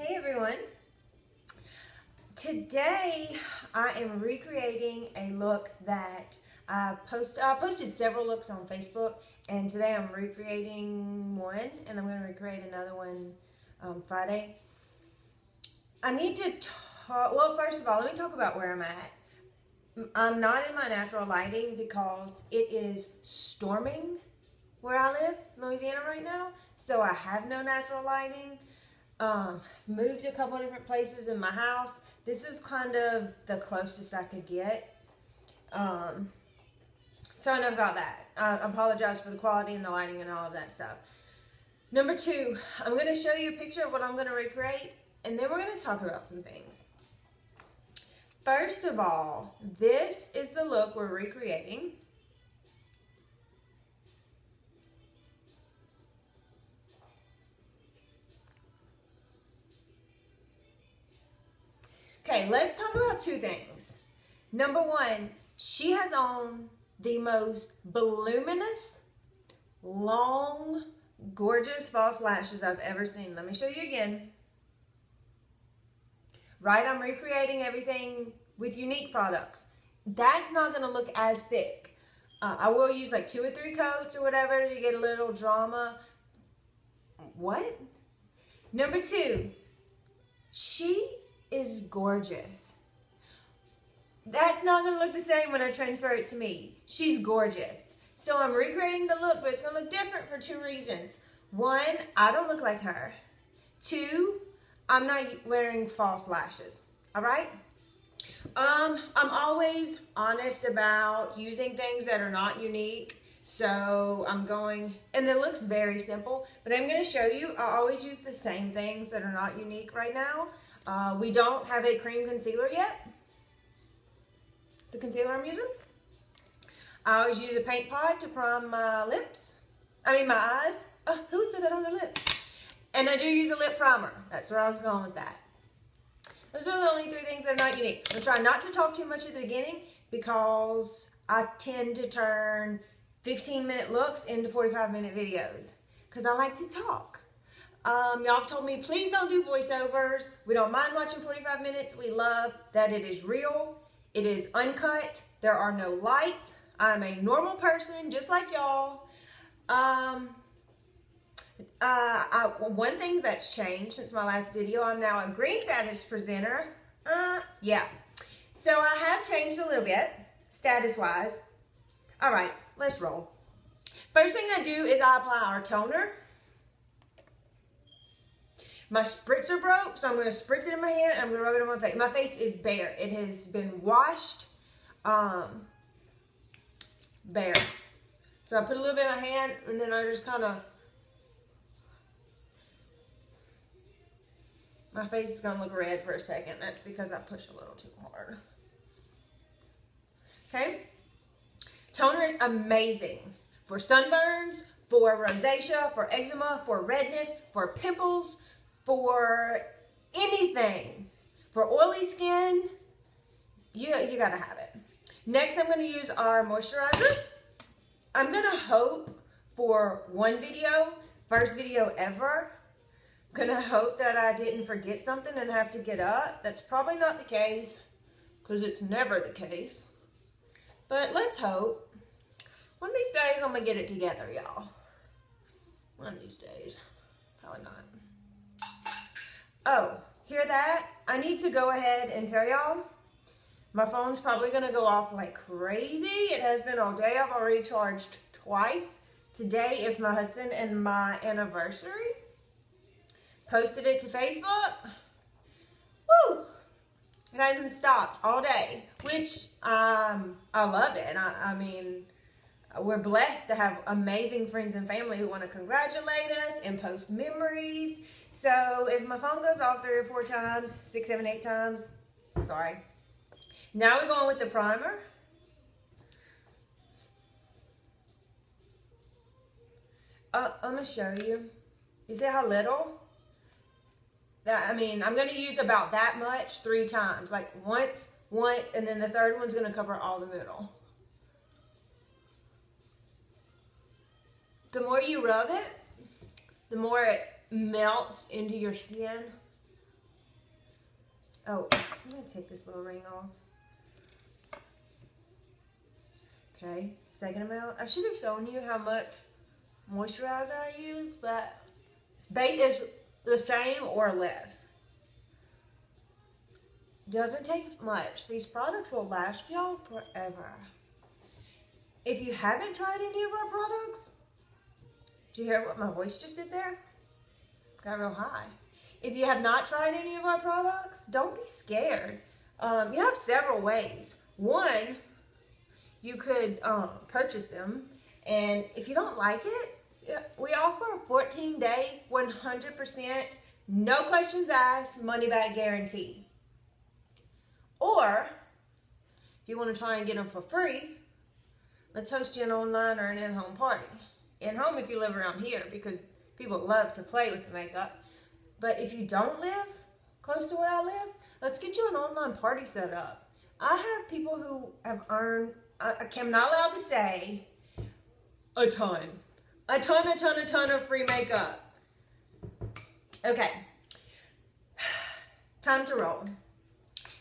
Hey everyone. Today I am recreating a look that I post I posted several looks on Facebook and today I'm recreating one and I'm going to recreate another one um, Friday. I need to talk well first of all let me talk about where I'm at. I'm not in my natural lighting because it is storming where I live, Louisiana right now, so I have no natural lighting. Um, moved a couple different places in my house. This is kind of the closest I could get. Um, so enough about that. I apologize for the quality and the lighting and all of that stuff. Number two, I'm going to show you a picture of what I'm going to recreate, and then we're going to talk about some things. First of all, this is the look we're recreating. Okay, let's talk about two things. Number one, she has on the most voluminous, long, gorgeous false lashes I've ever seen. Let me show you again. Right, I'm recreating everything with Younique products. That's not gonna look as thick. Uh, I will use like two or three coats or whatever to get a little drama. What? Number two, she is gorgeous. That's not to look the same when I transfer it to me. She's gorgeous. So I'm recreating the look, but it's to look different for two reasons. One, I don't look like her. Two, I'm not wearing false lashes. All right? Um, I'm always honest about using things that are not Younique. So I'm going, and it looks very simple, but I'm to show you. I always use the same things that are not Younique right now. Uh, we don't have a cream concealer yet. It's the concealer I'm using. I always use a paint pot to prime my lips. I mean my eyes. Uh, who would put that on their lips? And I do use a lip primer. That's where I was going with that. Those are the only three things that are not Younique. I'm trying not to talk too much at the beginning because I tend to turn 15 minute looks into 45 minute videos because I like to talk. Um, y'all told me, please don't do voiceovers. We don't mind watching 45 minutes. We love that it is real. It is uncut. There are no lights. I'm a normal person, just like y'all. Um, uh, I, one thing that's changed since my last video, I'm now a green status presenter. Uh, yeah. So I have changed a little bit, status-wise. All right, let's roll. First thing I do is I apply our toner. My spritzer broke, so I'm going to spritz it in my hand I'm to rub it on my face. My face is bare. It has been washed um, bare. So I put a little bit in my hand and then I just kind of My face is going to look red for a second. That's because I pushed a little too hard. Okay? Toner is amazing for sunburns, for rosacea, for eczema, for redness, for pimples, for anything. For oily skin, you, you gotta have it. Next, I'm gonna use our moisturizer. I'm gonna hope for one video, first video ever. I'm gonna hope that I didn't forget something and have to get up. That's probably not the case, because it's never the case. But let's hope. One of these days, I'm gonna get it together, y'all. One of these days. Probably not. Oh, hear that? I need to go ahead and tell y'all, my phone's probably gonna go off like crazy. It has been all day. I've already charged twice. Today is my husband and my anniversary. Posted it to Facebook. Woo! It hasn't stopped all day, which um, I love it. I, I mean, we're blessed to have amazing friends and family who want to congratulate us and post memories. So if my phone goes off three or four times, six, seven, eight times, sorry. Now we're going with the primer. Uh, I'm going to show you. You see how little? That I mean, I'm going to use about that much three times. Like once, once, and then the third one's going to cover all the middle. The more you rub it, the more it melts into your skin. Oh, I'm to take this little ring off. Okay, second amount. I should have shown you how much moisturizer I use, but bait is the same or less. Doesn't take much. These products will last y'all forever. If you haven't tried any of our products, do you hear what my voice just did there? Got real high. If you have not tried any of our products, don't be scared. Um, you have several ways. One, you could um, purchase them. And if you don't like it, we offer a 14 day, 100%, no questions asked, money back guarantee. Or if you want to try and get them for free, let's host you an online or an in home party. In home if you live around here because people love to play with the makeup. But if you don't live close to where I live, let's get you an online party set up. I have people who have earned, I, am not allowed to say a ton, a ton, a ton, a ton of free makeup. Okay, time to roll.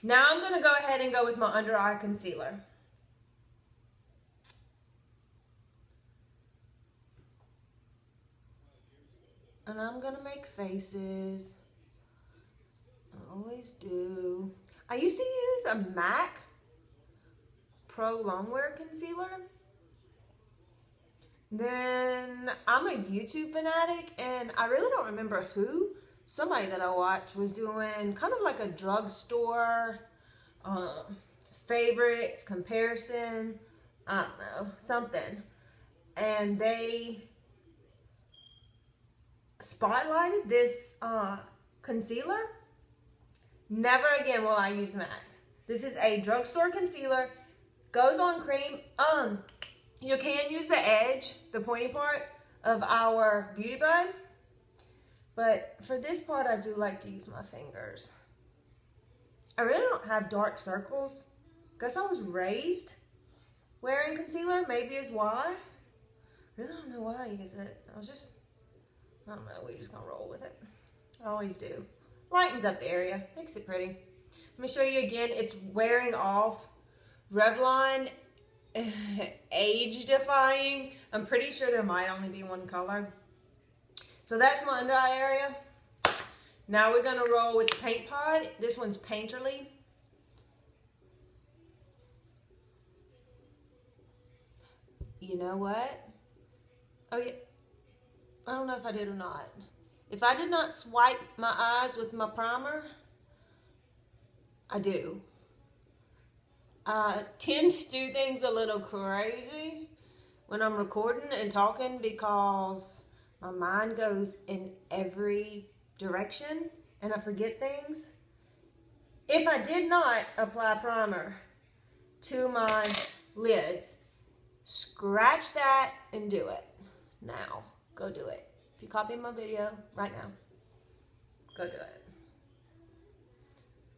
Now I'm going to go ahead and go with my under eye concealer. And I'm to make faces. I always do. I used to use a MAC Pro Longwear Concealer. Then I'm a YouTube fanatic and I really don't remember who. Somebody that I watched was doing kind of like a drugstore uh, favorites comparison. I don't know, something. And they spotlighted this uh, concealer. Never again will I use MAC. This is a drugstore concealer. Goes on cream. Um, You can use the edge, the pointy part of our Beauty Bud. But for this part, I do like to use my fingers. I really don't have dark circles. Guess I was raised wearing concealer. Maybe is why. I really don't know why I use it. I was just I don't know, we're just gonna roll with it. I always do. Lightens up the area, makes it pretty. Let me show you again, it's wearing off. Revlon, age defying. I'm pretty sure there might only be one color. So that's my under eye area. Now we're gonna roll with the paint pot. This one's Painterly. You know what? Oh yeah, I don't know if I did or not. If I did not swipe my eyes with my primer, I do. I tend to do things a little crazy when I'm recording and talking because my mind goes in every direction and I forget things. If I did not apply primer to my lids, scratch that and do it now. Go do it. If you copy my video right now, go do it.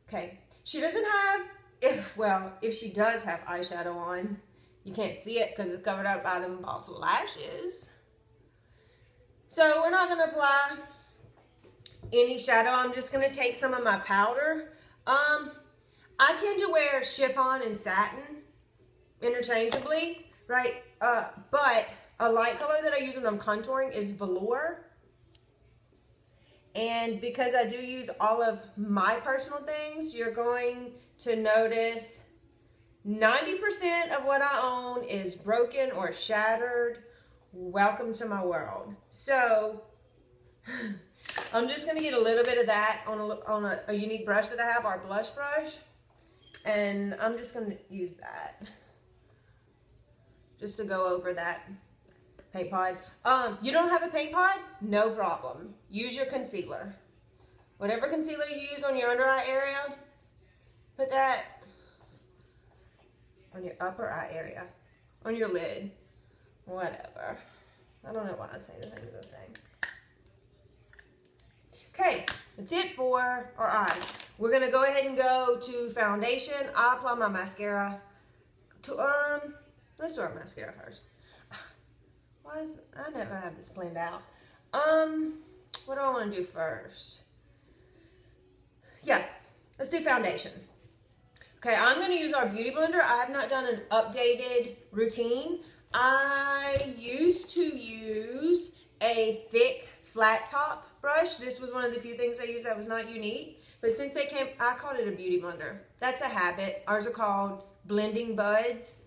Okay. She doesn't have, if well, if she does have eyeshadow on, you can't see it because it's covered up by them false lashes. So we're not to apply any shadow. I'm just to take some of my powder. Um, I tend to wear chiffon and satin interchangeably, right? Uh, but a light color that I use when I'm contouring is velour. And because I do use all of my personal things, you're going to notice 90% of what I own is broken or shattered. Welcome to my world. So I'm just going to get a little bit of that on, a, on a, a Younique brush that I have, our blush brush. And I'm just going to use that just to go over that paint pot. Um, you don't have a paint pot? No problem. Use your concealer. Whatever concealer you use on your under eye area, put that on your upper eye area, on your lid, whatever. I don't know why I say the things I say. Okay, that's it for our eyes. We're gonna go ahead and go to foundation. I apply my mascara to, um, let's do our mascara first. Why is, I never have this planned out. Um, what do I want to do first? Yeah, let's do foundation. Okay, I'm going to use our Beauty Blender. I have not done an updated routine. I used to use a thick flat top brush. This was one of the few things I used that was not Younique. But since they came, I called it a Beauty Blender. That's a habit. Ours are called Blending Buds.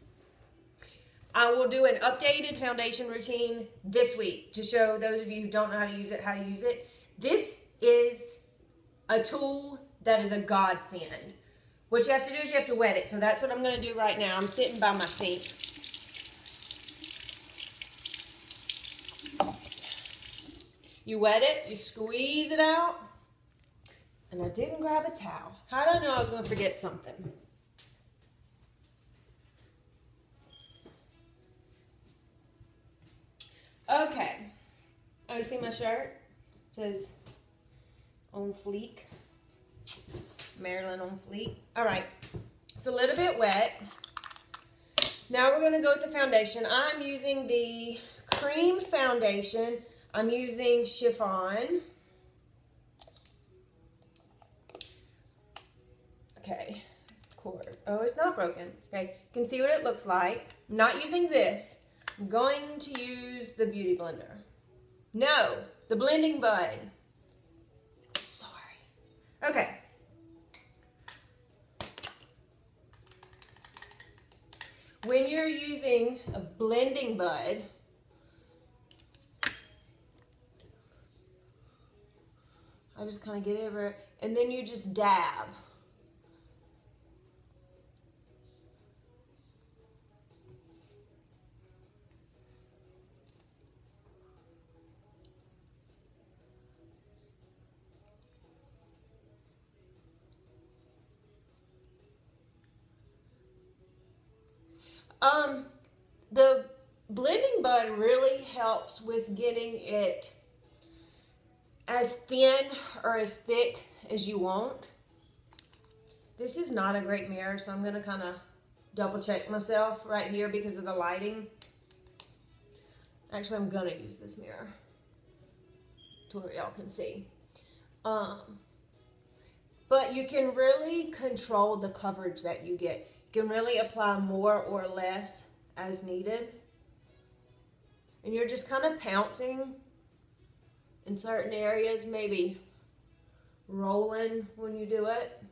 I will do an updated foundation routine this week to show those of you who don't know how to use it, how to use it. This is a tool that is a godsend. What you have to do is you have to wet it. So that's what I'm going to do right now. I'm sitting by my sink. You wet it, you squeeze it out. And I didn't grab a towel. How did I know I was going to forget something? Okay. Oh, you see my shirt? It says on fleek. Maryland on fleek. All right. It's a little bit wet. Now we're going to go with the foundation. I'm using the cream foundation. I'm using chiffon. Okay. Cord. Oh, it's not broken. Okay. You can see what it looks like. I'm not using this. Going to use the Beauty Blender. No, the blending bud. Sorry. Okay. When you're using a blending bud, I just kind of get over it, and then you just dab. Bud really helps with getting it as thin or as thick as you want. This is not a great mirror, so I'm going to kind of double check myself right here because of the lighting. Actually, I'm to use this mirror to where y'all can see. Um, but you can really control the coverage that you get You can really apply more or less as needed. And you're just kind of pouncing in certain areas, maybe rolling when you do it.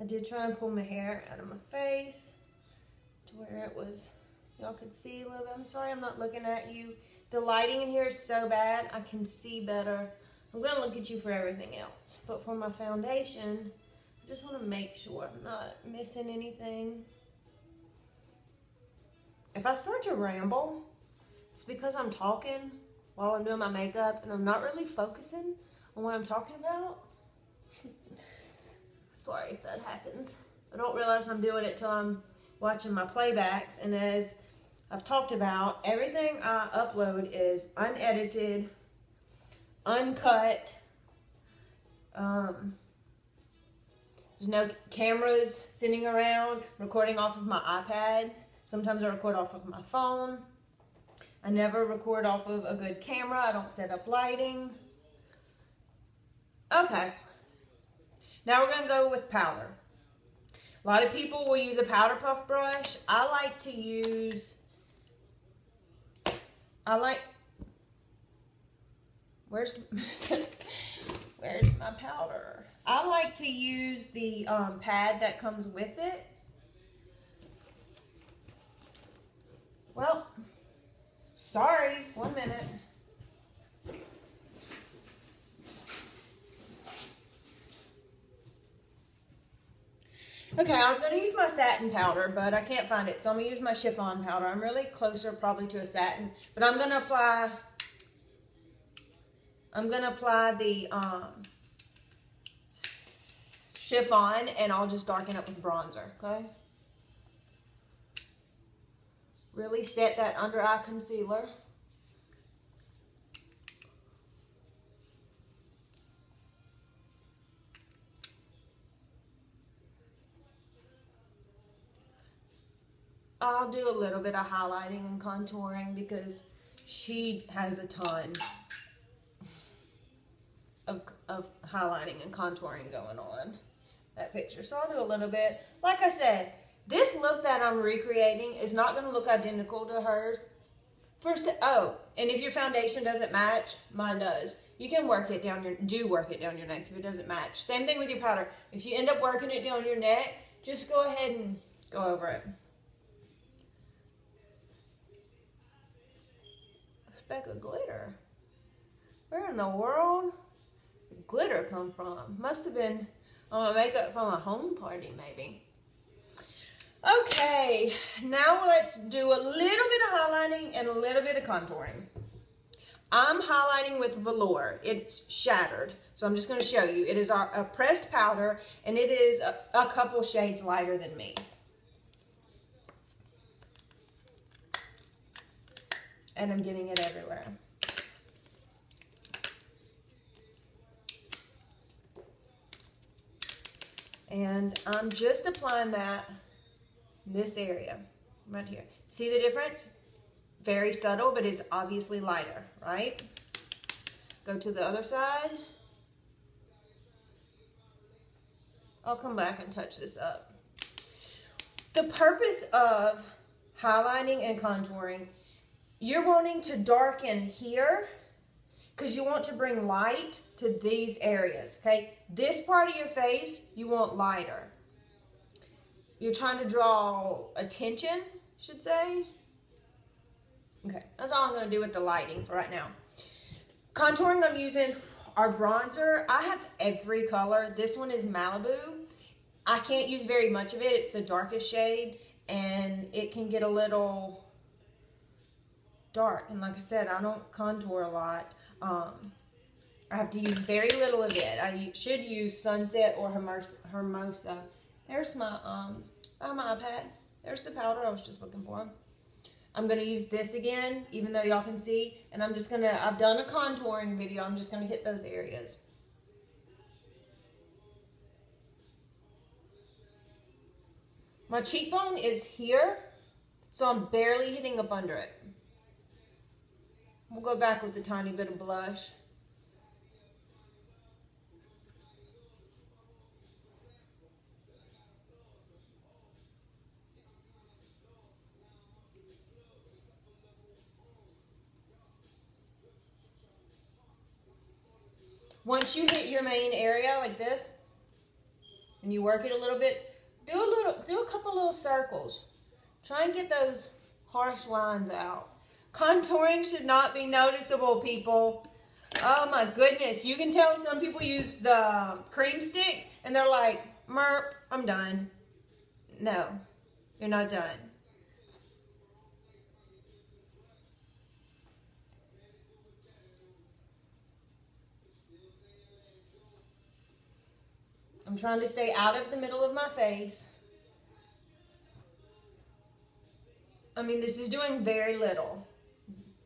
I did try and pull my hair out of my face to where it was Y'all can see a little bit. I'm sorry I'm not looking at you. The lighting in here is so bad, I can see better. I'm to look at you for everything else. But for my foundation, I just want to make sure I'm not missing anything. If I start to ramble, it's because I'm talking while I'm doing my makeup and I'm not really focusing on what I'm talking about. Sorry if that happens. I don't realize I'm doing it till I'm watching my playbacks and as I've talked about. Everything I upload is unedited, uncut. Um, there's no cameras sitting around recording off of my iPad. Sometimes I record off of my phone. I never record off of a good camera. I don't set up lighting. Okay. Now we're going to go with powder. A lot of people will use a powder puff brush. I like to use I like, where's, where's my powder? I like to use the um, pad that comes with it. Well, sorry, one minute. Okay, I was going to use my satin powder, but I can't find it, so I'm going to use my chiffon powder. I'm really closer probably to a satin, but I'm going to apply, I'm going to apply the um, chiffon, and I'll just darken up with bronzer, okay? Really set that under eye concealer. I'll do a little bit of highlighting and contouring because she has a ton of, of highlighting and contouring going on that picture. So I'll do a little bit. Like I said, this look that I'm recreating is not going to look identical to hers. First, oh, and if your foundation doesn't match, mine does. You can work it down your, do work it down your neck if it doesn't match. Same thing with your powder. If you end up working it down your neck, just go ahead and go over it. Speck of glitter. Where in the world did glitter come from? Must have been on my makeup from a home party, maybe. Okay, now let's do a little bit of highlighting and a little bit of contouring. I'm highlighting with velour. It's shattered. So I'm just going to show you. It is a pressed powder and it is a, a couple shades lighter than me. And I'm getting it everywhere. And I'm just applying that this area right here. See the difference? Very subtle, but it's obviously lighter, right? Go to the other side. I'll come back and touch this up. The purpose of highlighting and contouring, you're wanting to darken here because you want to bring light to these areas, okay? This part of your face, you want lighter. You're trying to draw attention, should say. Okay, that's all I'm to do with the lighting for right now. Contouring, I'm using our bronzer. I have every color. This one is Malibu. I can't use very much of it. It's the darkest shade, and it can get a little dark. And like I said, I don't contour a lot. Um, I have to use very little of it. I should use Sunset or Hermosa. There's my, um, oh, my iPad. There's the powder I was just looking for. I'm going to use this again, even though y'all can see. And I'm just going to, I've done a contouring video. I'm just going to hit those areas. My cheekbone is here, so I'm barely hitting up under it. We'll go back with a tiny bit of blush. Once you hit your main area like this, and you work it a little bit, do a little, do a couple little circles. Try and get those harsh lines out. Contouring should not be noticeable, people. Oh my goodness. You can tell some people use the cream sticks and they're like, merp, I'm done. No, you're not done. I'm trying to stay out of the middle of my face. I mean, this is doing very little.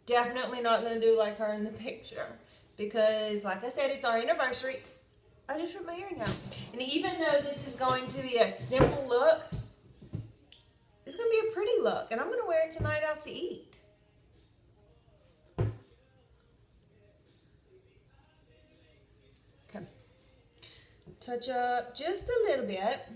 Definitely not going to do like her in the picture. Because, like I said, it's our anniversary. I just ripped my earring out. And even though this is going to be a simple look, it's going to be a pretty look. And I'm going to wear it tonight out to eat. Okay. Touch up just a little bit.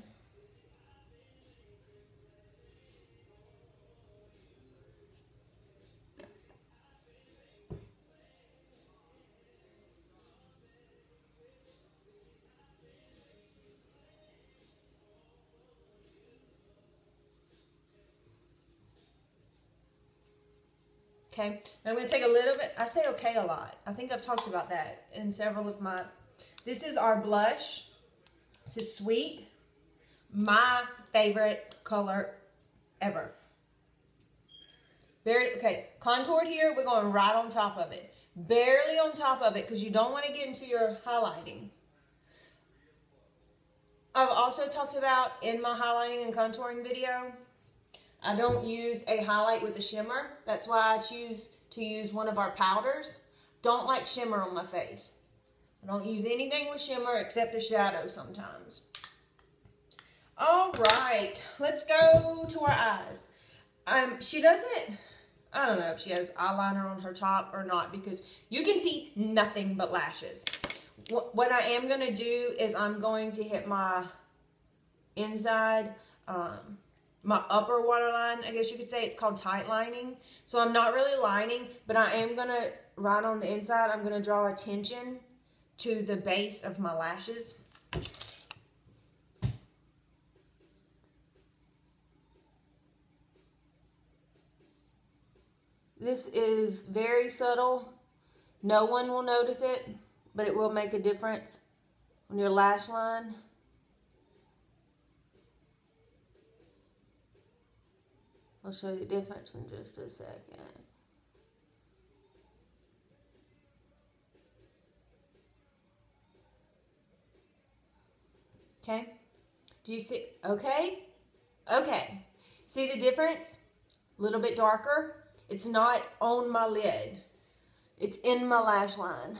Okay, I'm going to take a little bit, I say okay a lot. I think I've talked about that in several of my, this is our blush. This is sweet. My favorite color ever. Very, okay, contoured here, we're going right on top of it. Barely on top of it because you don't want to get into your highlighting. I've also talked about in my highlighting and contouring video, I don't use a highlight with a shimmer. That's why I choose to use one of our powders. Don't like shimmer on my face. I don't use anything with shimmer except a shadow sometimes. All right, let's go to our eyes. Um, she doesn't, I don't know if she has eyeliner on her top or not because you can see nothing but lashes. What, I am going to do is I'm going to hit my inside, um, my upper waterline, I guess you could say. It's called tight lining. So I'm not really lining, but I am going to, right on the inside, I'm going to draw attention to the base of my lashes. This is very subtle. No one will notice it, but it will make a difference on your lash line. I'll show you the difference in just a second. Okay. Do you see? Okay. Okay. See the difference? A little bit darker. It's not on my lid. It's in my lash line.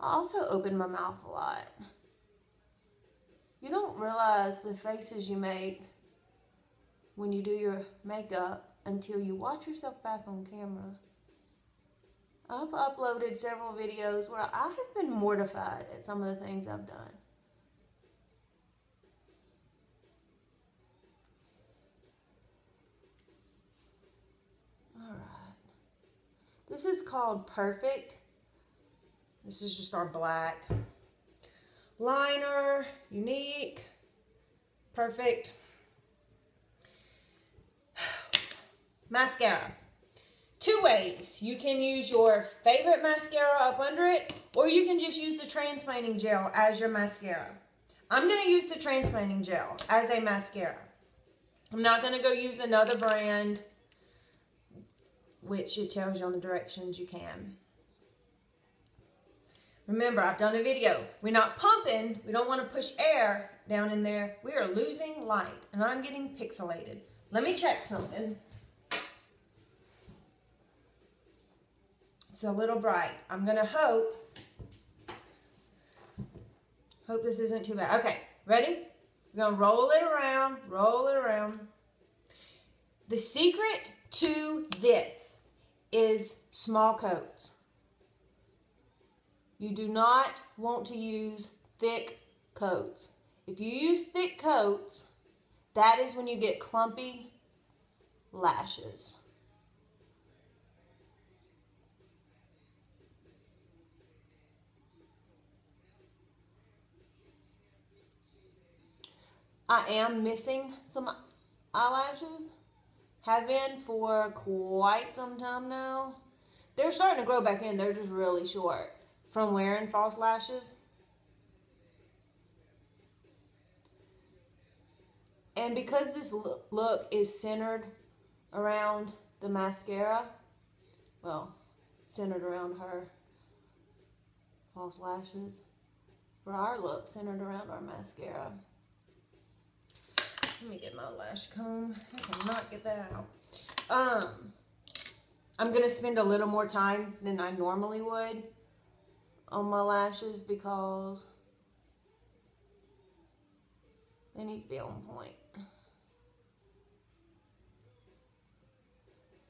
I also open my mouth a lot. You don't realize the faces you make when you do your makeup until you watch yourself back on camera. I've uploaded several videos where I have been mortified at some of the things I've done. All right. This is called Perfect. This is just our black liner, Younique, perfect. Mascara. Two ways. You can use your favorite mascara up under it, or you can just use the transplanting gel as your mascara. I'm going to use the transplanting gel as a mascara. I'm not going to go use another brand which it tells you on the directions you can. Remember, I've done a video. We're not pumping. We don't want to push air down in there. We are losing light, and I'm getting pixelated. Let me check something. It's a little bright. I'm going to hope, hope this isn't too bad. Okay, ready? We're going to roll it around, roll it around. The secret to this is small coats. You do not want to use thick coats. If you use thick coats, that is when you get clumpy lashes. I am missing some eyelashes have been for quite some time now. They're starting to grow back in. They're just really short from wearing false lashes. And because this look is centered around the mascara, well, centered around her false lashes, for our look, centered around our mascara. Let me get my lash comb. I cannot get that out. Um, I'm going to spend a little more time than I normally would on my lashes because they need to be on point.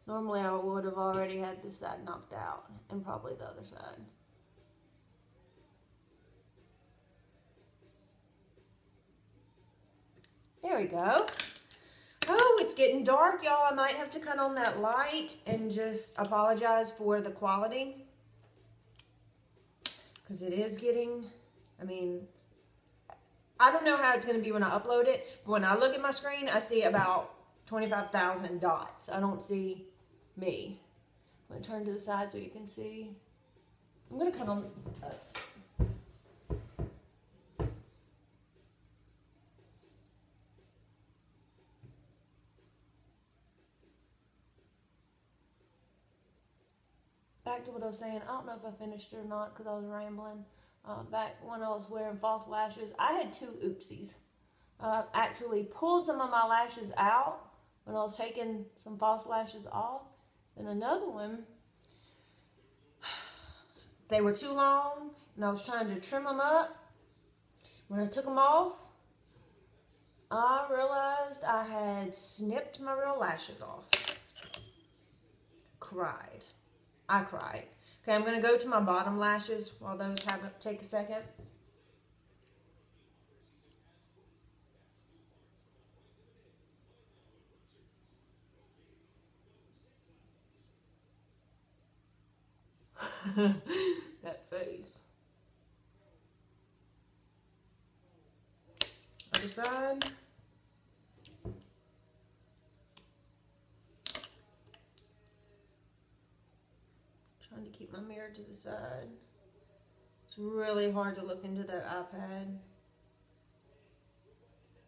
Normally I would have already had this side knocked out and probably the other side. There we go. Oh, it's getting dark, y'all. I might have to cut on that light and just apologize for the quality. Because it is getting, I mean, I don't know how it's going to be when I upload it. But when I look at my screen, I see about 25,000 dots. I don't see me. I'm going to turn to the side so you can see. I'm going to cut on, uh, back to what I was saying. I don't know if I finished or not because I was rambling. Uh, back when I was wearing false lashes, I had two oopsies. I actually pulled some of my lashes out when I was taking some false lashes off. And another one, they were too long and I was trying to trim them up. When I took them off, I realized I had snipped my real lashes off. Cried. I cried. Okay, I'm going to go to my bottom lashes while those have a, take a second. that face. Other side. Trying to keep my mirror to the side. It's really hard to look into that iPad.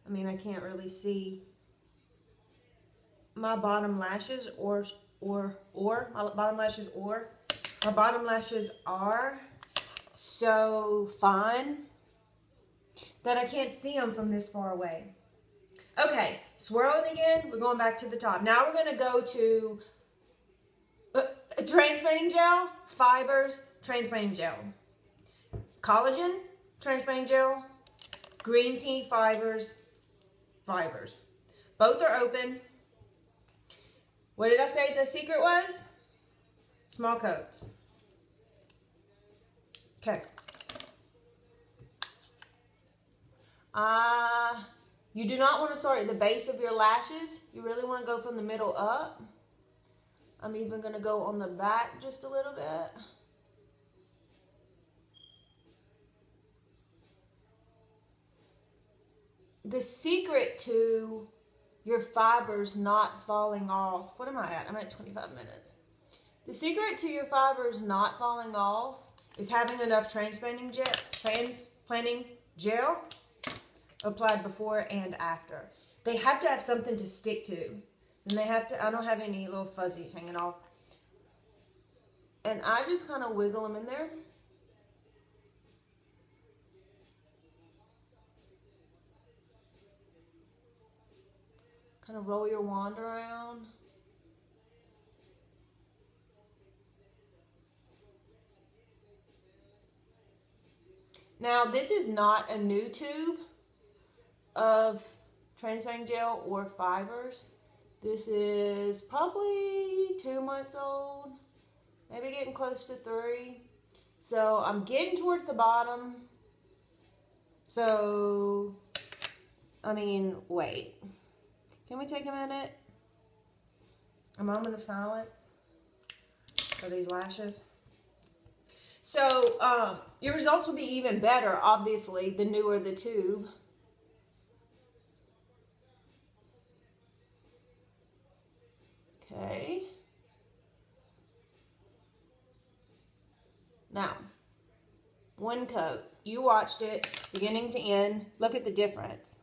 I mean, I can't really see my bottom lashes or, or, or, my bottom lashes or, my bottom lashes are so fine that I can't see them from this far away. Okay, swirling again, we're going back to the top. Now we're gonna go to uh, transmitting gel, fibers, transplanting gel. Collagen, transplanting gel, green tea fibers, fibers. Both are open. What did I say the secret was? Small coats. Okay. Uh, you do not want to start at the base of your lashes. You really want to go from the middle up. I'm even going to go on the back just a little bit. The secret to your fibers not falling off, what am I at? I'm at 25 minutes. The secret to your fibers not falling off is having enough transplanting gel, transplanting gel applied before and after. They have to have something to stick to. And they have to, I don't have any little fuzzies hanging off. And I just kind of wiggle them in there. Kind of roll your wand around. Now, this is not a new tube of transplanting gel or fibers. This is probably two months old, maybe getting close to three. So I'm getting towards the bottom. So, I mean, wait. Can we take a minute? A moment of silence for these lashes. So, um, your results will be even better, obviously, the newer the tube. Okay. Now, one coat. You watched it beginning to end. Look at the difference.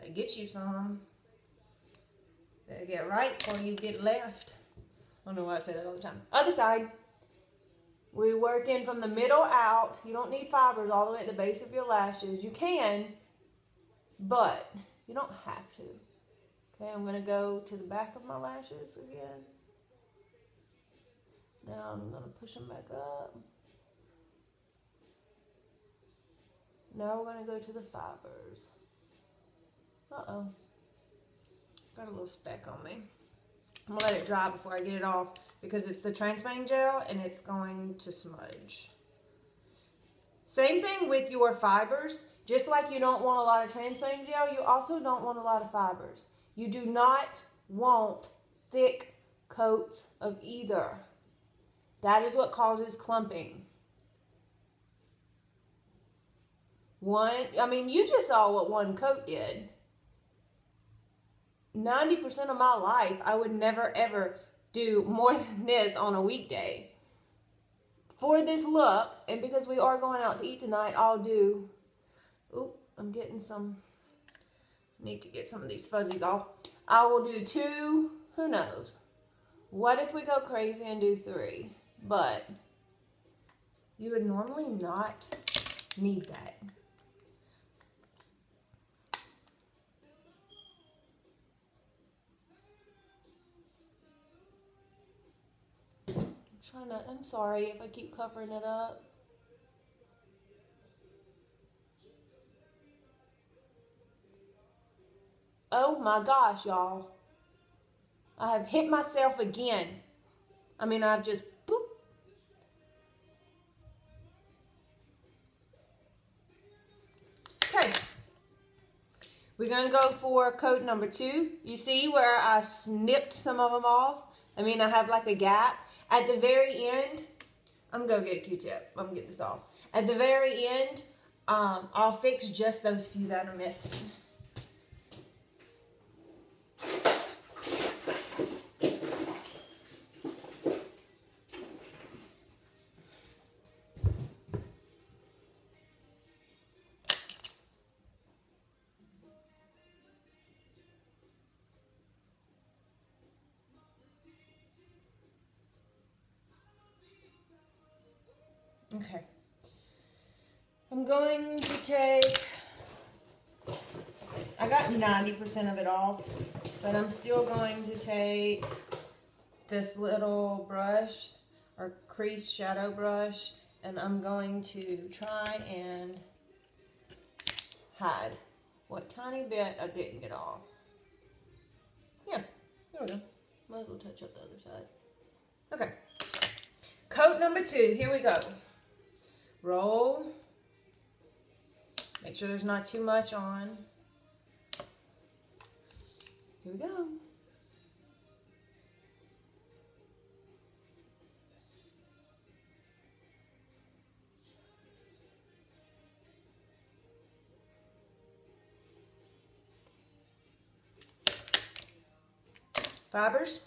They get you some. They get right or you get left. I don't know why I say that all the time. Other side. We work in from the middle out. You don't need fibers all the way at the base of your lashes. You can, but you don't have to. Okay, I'm going to go to the back of my lashes again. Now I'm going to push them back up. Now we're going to go to the fibers. Uh-oh. Got a little speck on me. I'm going to let it dry before I get it off because it's the transplanting gel and it's going to smudge. Same thing with your fibers. Just like you don't want a lot of transplanting gel, you also don't want a lot of fibers. You do not want thick coats of either. That is what causes clumping. One, I mean, you just saw what one coat did. 90% of my life, I would never ever do more than this on a weekday for this look, and because we are going out to eat tonight, I'll do, oh, I'm getting some, need to get some of these fuzzies off. I will do two, who knows? What if we go crazy and do three? But you would normally not need that. I'm sorry if I keep covering it up. Oh my gosh, y'all. I have hit myself again. I mean, I've just boop. Okay. We're going to go for coat number two. You see where I snipped some of them off? I mean, I have like a gap. At the very end, I'm going to get a Q-tip. I'm going to get this off. At the very end, um, I'll fix just those few that are missing. Going to take, I got 90% of it off, but I'm still going to take this little brush or crease shadow brush and I'm going to try and hide what tiny bit I didn't get off. Yeah, there we go. Might as well touch up the other side. Okay. Coat number two, here we go. Roll. Make sure there's not too much on. Here we go. Fibers.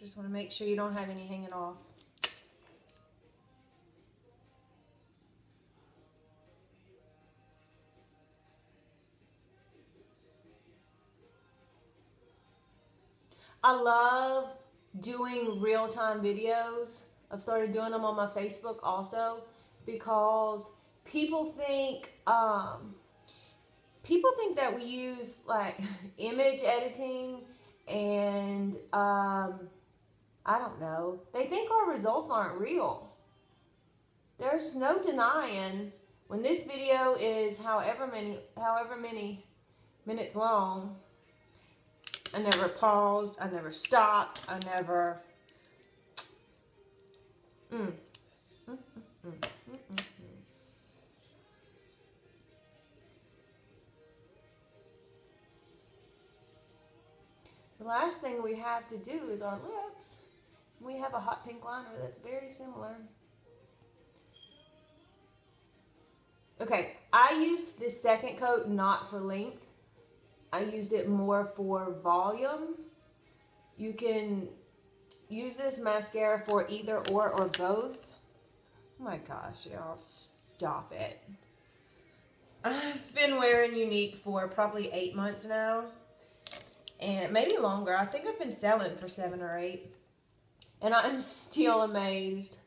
Just want to make sure you don't have any hanging off. I love doing real-time videos. I've started doing them on my Facebook also because people think um, people think that we use like image editing and um, I don't know. They think our results aren't real. There's no denying when this video is however many however many minutes long I never paused. I never stopped. I never. Mm. Mm, mm, the last thing we have to do is our lips. We have a hot pink liner that's very similar. Okay, I used this second coat not for length. I used it more for volume. You can use this mascara for either or or both. Oh my gosh, y'all, stop it. I've been wearing Younique for probably eight months now. And maybe longer. I think I've been selling for seven or eight. And I'm still amazed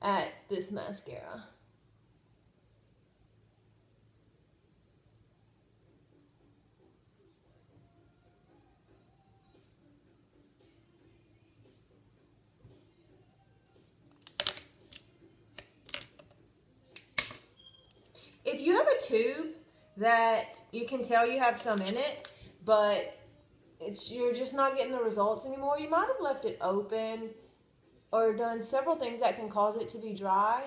at this mascara. If you have a tube that you can tell you have some in it, but it's you're just not getting the results anymore, you might have left it open or done several things that can cause it to be dry.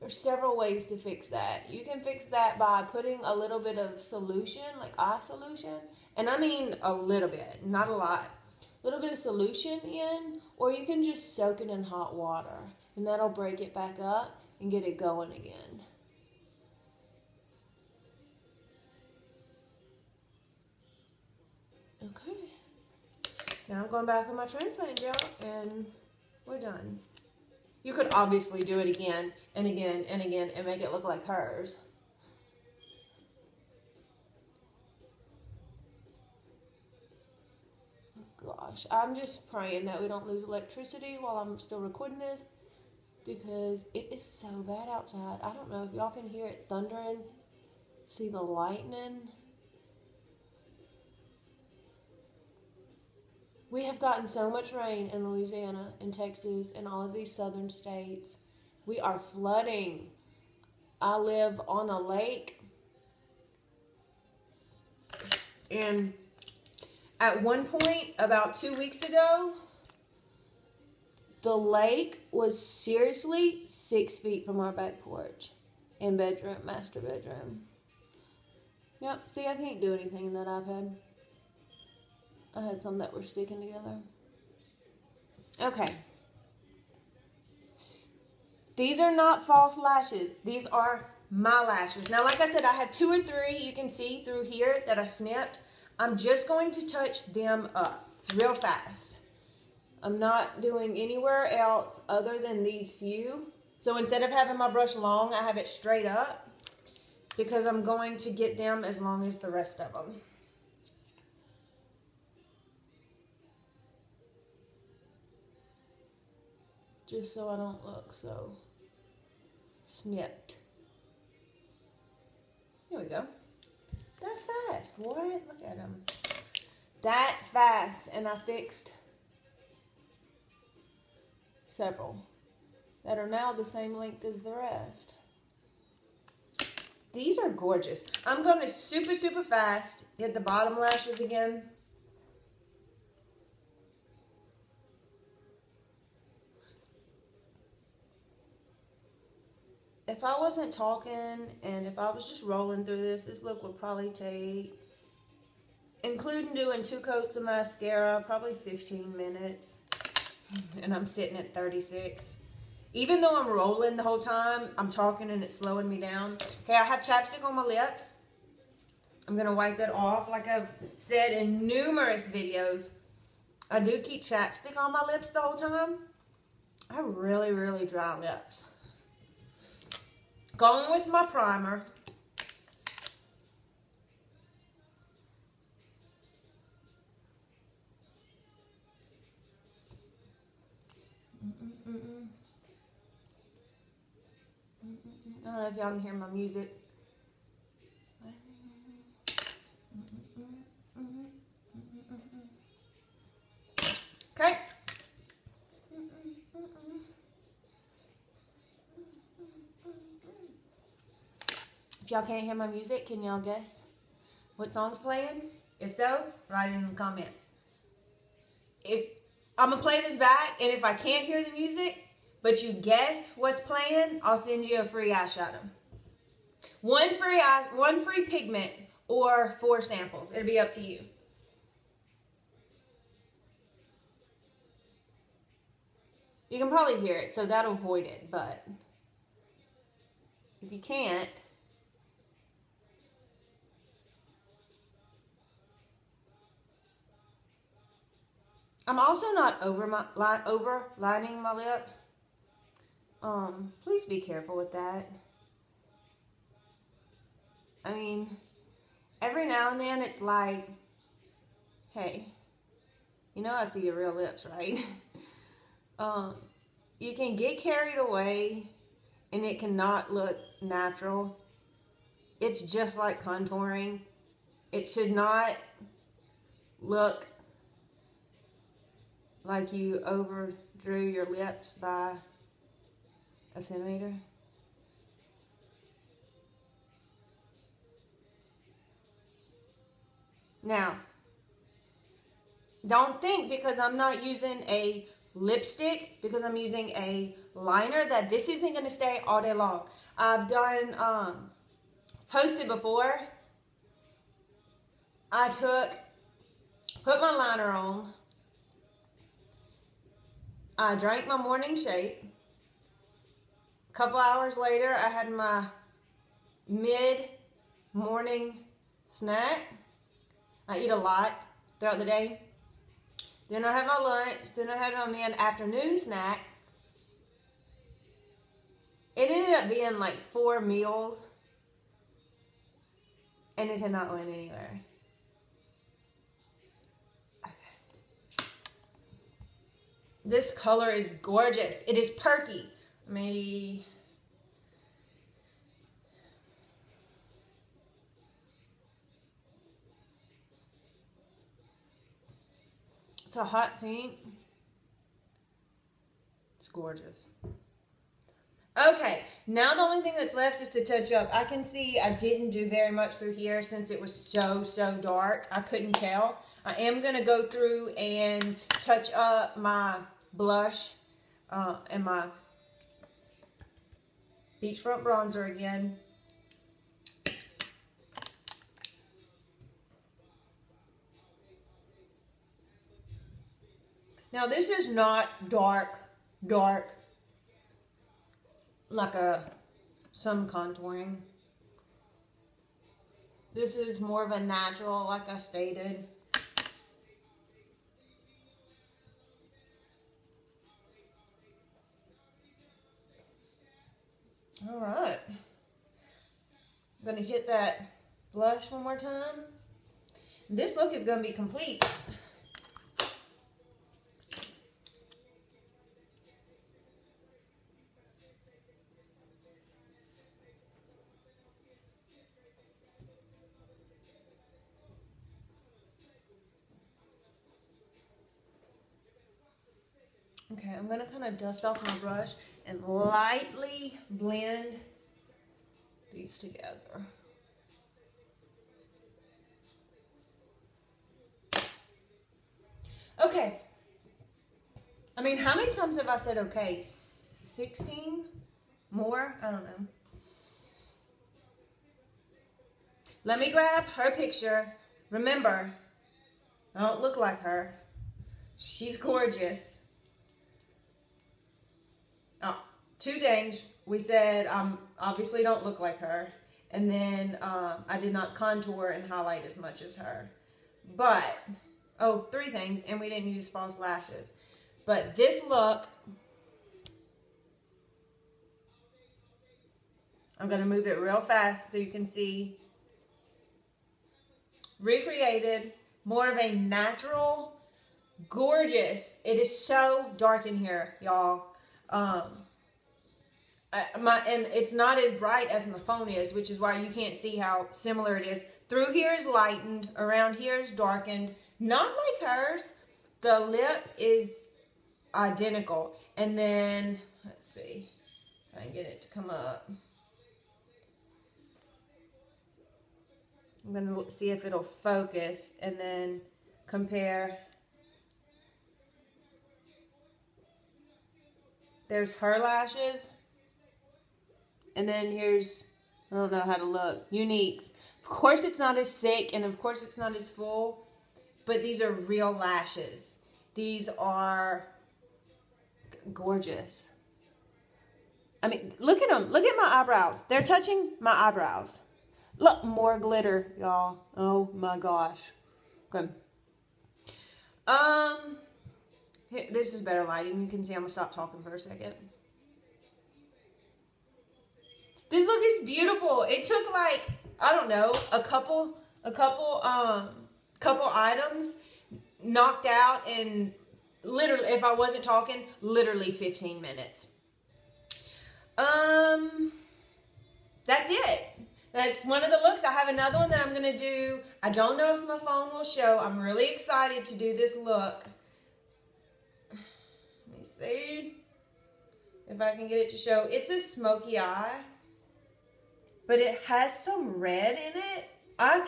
There's several ways to fix that. You can fix that by putting a little bit of solution, like eye solution, and I mean a little bit, not a lot. A little bit of solution in, or you can just soak it in hot water, and that'll break it back up and get it going again. Now I'm going back with my transparent gel and we're done. You could obviously do it again and again and again and make it look like hers. Gosh, I'm just praying that we don't lose electricity while I'm still recording this because it is so bad outside. I don't know if y'all can hear it thundering, see the lightning. We have gotten so much rain in Louisiana and Texas and all of these southern states. We are flooding. I live on a lake And at one point, about two weeks ago, the lake was seriously six feet from our back porch in bedroom, master bedroom. Yep, see, I can't do anything in that iPad. I had some that were sticking together. Okay. These are not false lashes. These are my lashes. Now, like I said, I have two or three you can see through here that I snipped. I'm just going to touch them up real fast. I'm not doing anywhere else other than these few. So instead of having my brush long, I have it straight up because I'm going to get them as long as the rest of them. Just so I don't look so snipped. Here we go. That fast. What? Look at them. That fast. And I fixed several that are now the same length as the rest. These are gorgeous. I'm going to super, super fast hit the bottom lashes again. If I wasn't talking and if I was just rolling through this, this look would probably take, including doing two coats of mascara, probably 15 minutes and I'm sitting at 36. Even though I'm rolling the whole time, I'm talking and it's slowing me down. Okay, I have chapstick on my lips. I'm going to wipe it off. Like I've said in numerous videos, I do keep chapstick on my lips the whole time. I have really, really dry lips. Going with my primer. I don't know if y'all can hear my music. Okay. Y'all can't hear my music, can y'all guess what song's playing? If so, write it in the comments. If I'm gonna play this back, and if I can't hear the music, but you guess what's playing, I'll send you a free eyeshadow. One free eye, one free pigment or four samples. It'll be up to you. You can probably hear it, so that'll avoid it, but if you can't, I'm also not over my line over lining my lips. Um, please be careful with that. I mean, every now and then it's like, hey, you know I see your real lips, right? um, you can get carried away and it cannot look natural. It's just like contouring. It should not look like you overdrew your lips by a centimeter. Now, don't think because I'm not using a lipstick, because I'm using a liner, that this isn't going to stay all day long. I've done, um, posted before. I took, put my liner on. I drank my morning shake A couple hours later, I had my mid-morning snack. I eat a lot throughout the day. Then I had my lunch. Then I had my mid-afternoon snack. It ended up being like four meals. And it had not went anywhere. This color is gorgeous. It is perky. Maybe It's a hot pink. It's gorgeous. Okay, now the only thing that's left is to touch up. I can see I didn't do very much through here since it was so, so dark. I couldn't tell. I am going to go through and touch up my blush uh, and my beachfront bronzer again. Now this is not dark, dark like a some contouring. This is more of a natural, like I stated. All right. I'm going to hit that blush one more time. This look is going to be complete. I'm gonna kind of dust off my brush and lightly blend these together. Okay. I mean, how many times have I said okay? 16? More? I don't know. Let me grab her picture. Remember, I don't look like her. She's gorgeous. Oh, two things. We said um, obviously don't look like her. And then um, I did not contour and highlight as much as her. But, oh, three things. And we didn't use false lashes. But this look, I'm to move it real fast so you can see. Recreated, more of a natural, gorgeous. It is so dark in here, y'all. Um, I, my and it's not as bright as my phone is, which is why you can't see how similar it is. Through here is lightened, around here is darkened. Not like hers. The lip is identical. And then, let's see I get it to come up. I'm going to see if it'll focus and then compare There's her lashes. And then here's, I don't know how to look, Younique's. Of course it's not as thick and of course it's not as full, but these are real lashes. These are gorgeous. I mean, look at them. Look at my eyebrows. They're touching my eyebrows. Look, more glitter, y'all. Oh my gosh. Good. Um, this is better lighting. You can see I'm going to stop talking for a second. This look is beautiful. It took like, I don't know, a couple, a couple, um, couple items knocked out in literally, if I wasn't talking, literally 15 minutes. Um, that's it. That's one of the looks. I have another one that I'm going to do. I don't know if my phone will show. I'm really excited to do this look see if I can get it to show. It's a smoky eye, but it has some red in it. I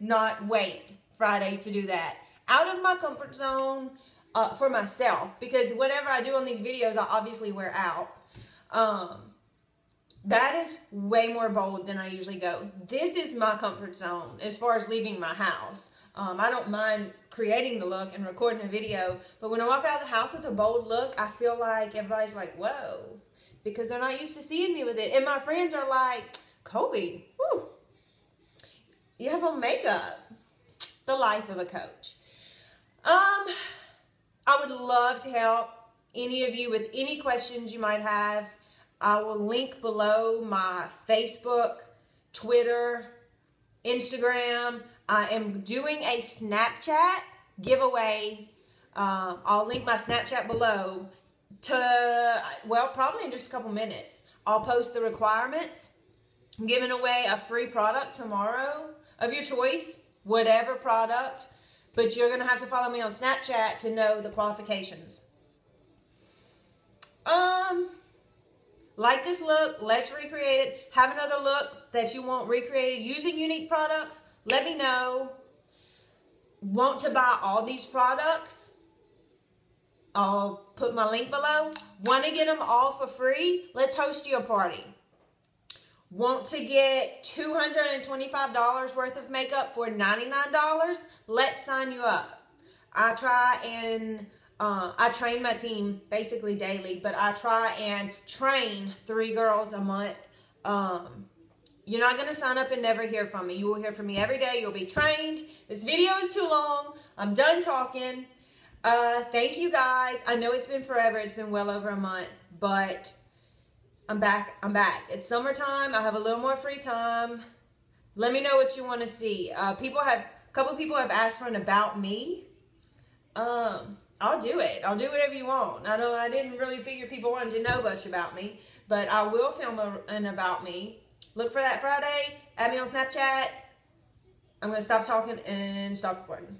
cannot wait Friday to do that. Out of my comfort zone uh, for myself because whatever I do on these videos, I obviously wear out. Um, that is way more bold than I usually go. This is my comfort zone as far as leaving my house. Um, I don't mind creating the look and recording a video, but when I walk out of the house with a bold look, I feel like everybody's like, whoa, because they're not used to seeing me with it. And my friends are like, Colby, whew, you have on makeup. The life of a coach. Um, I would love to help any of you with any questions you might have. I will link below my Facebook, Twitter, Instagram. I am doing a Snapchat giveaway. Um, I'll link my Snapchat below to, well, probably in just a couple minutes. I'll post the requirements. I'm giving away a free product tomorrow of your choice, whatever product, but you're going to have to follow me on Snapchat to know the qualifications. Um, like this look, let's recreate it. Have another look that you want recreated using Younique products. Let me know. Want to buy all these products? I'll put my link below. Want to get them all for free? Let's host you a party. Want to get $225 worth of makeup for $99? Let's sign you up. I try and uh, I train my team basically daily, but I try and train three girls a month. Um, you're not going to sign up and never hear from me. You will hear from me every day. You'll be trained. This video is too long. I'm done talking. Uh, thank you guys. I know it's been forever. It's been well over a month, but I'm back. I'm back. It's summertime. I have a little more free time. Let me know what you want to see. Uh, people have, a couple people have asked for an about me. Um, I'll do it. I'll do whatever you want. I know I didn't really figure people wanted to know much about me, but I will film a, an about me. Look for that Friday. Add me on Snapchat. I'm going to stop talking and stop recording.